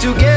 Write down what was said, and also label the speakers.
Speaker 1: To get.